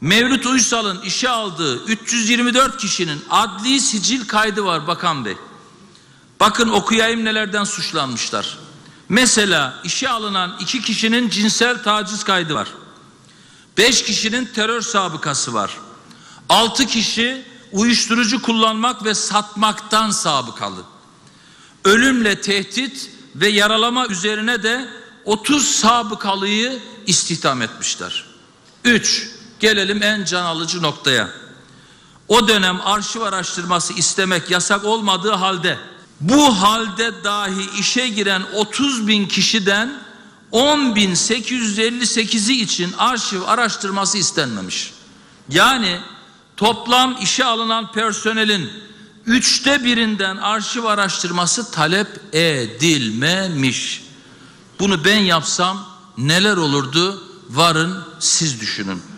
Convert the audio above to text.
Mevlüt Uysal'ın işe aldığı 324 kişinin adli sicil kaydı var bakan bey. Bakın okuyayım nelerden suçlanmışlar. Mesela işe alınan iki kişinin cinsel taciz kaydı var. Beş kişinin terör sabıkası var. Altı kişi uyuşturucu kullanmak ve satmaktan sabıkalı. Ölümle tehdit ve yaralama üzerine de 30 sabıkalıyı istihdam etmişler. 3. Gelelim en can alıcı noktaya. O dönem arşiv araştırması istemek yasak olmadığı halde bu halde dahi işe giren 30 bin kişiden 10.858'i için arşiv araştırması istenmemiş. Yani toplam işe alınan personelin üçte birinden arşiv araştırması talep edilmemiş. Bunu ben yapsam neler olurdu varın siz düşünün.